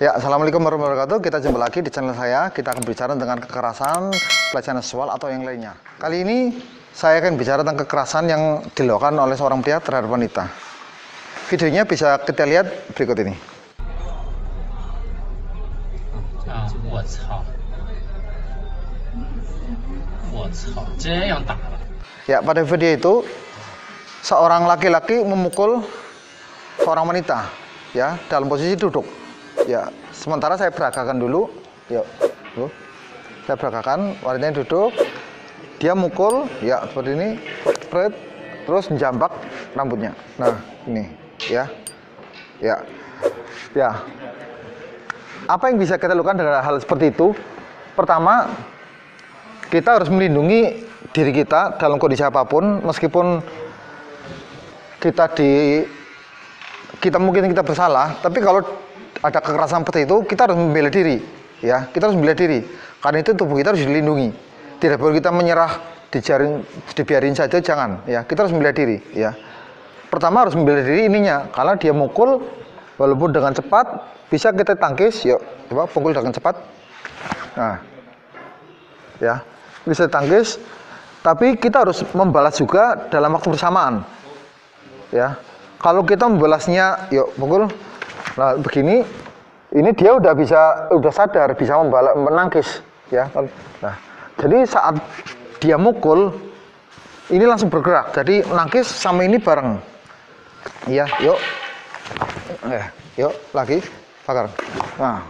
Ya, Assalamualaikum warahmatullahi wabarakatuh. Kita jumpa lagi di channel saya. Kita akan bicara dengan kekerasan, pelecehan seksual, atau yang lainnya. Kali ini, saya akan bicara tentang kekerasan yang dilakukan oleh seorang pria terhadap wanita. Videonya bisa kita lihat berikut ini. Ya, pada video itu, seorang laki-laki memukul seorang wanita ya, dalam posisi duduk. Ya, sementara saya peragakan dulu. Yuk, tuh. Saya peragakan, wanitanya duduk. Dia mukul, ya, seperti ini. Pret, terus jambak rambutnya. Nah, ini, ya. Ya. Ya. Apa yang bisa kita lakukan dengan hal seperti itu? Pertama, kita harus melindungi diri kita dalam kondisi apa pun meskipun kita di kita mungkin kita bersalah tapi kalau ada kekerasan seperti itu kita harus membela diri ya. Kita harus membela diri. Karena itu tubuh kita harus dilindungi. Tidak boleh kita menyerah dijarin dibiarin saja jangan ya. Kita harus membela diri ya. Pertama harus membela diri ininya karena dia mukul walaupun dengan cepat bisa kita tangkis yuk coba pukul dengan cepat. Nah ya bisa tangkis tapi kita harus membalas juga dalam waktu bersamaan ya kalau kita membalasnya yuk pukul nah begini ini dia udah bisa udah sadar bisa membalas menangkis ya. Nah jadi saat dia mukul ini langsung bergerak. Jadi nangkis sama ini bareng. Iya yuk. Eh yuk lagi bakar. Nah.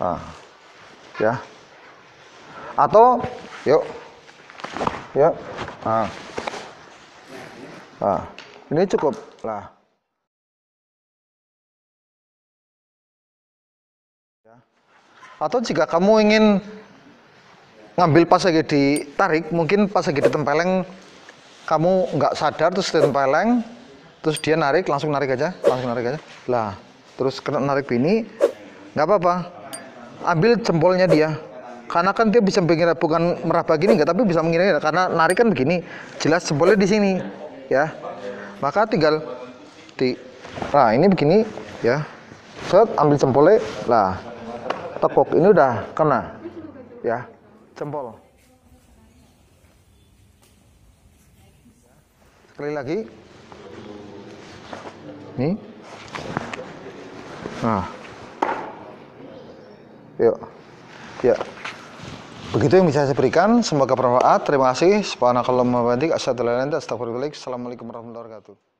Nah ya. Atau yuk. Yuk. Nah. nah ini cukup lah. Atau jika kamu ingin ngambil pas lagi ditarik mungkin pas lagi ditempeleng kamu nggak sadar terus ditempeleng terus dia narik langsung narik aja langsung narik aja. Lah terus kena narik ini nggak apa-apa. Ambil jempolnya dia. Karena kan dia bisa mengira bukan meraba gini enggak tapi bisa mengira karena narik kan begini jelas jempolnya di sini ya maka tinggal di nah ini begini ya. Set ambil jempolnya. Lah tekuk ini udah kena ya. Jempol. Sekali lagi. Nih nah. Yuk. Ya begitu yang bisa saya berikan semoga bermanfaat. Terima kasih. Subhanakallahumma wa bihamdika asyhadu an la ilaha illa anta astaghfiruka wa atubu ilaik. assalamualaikum warahmatullahi wabarakatuh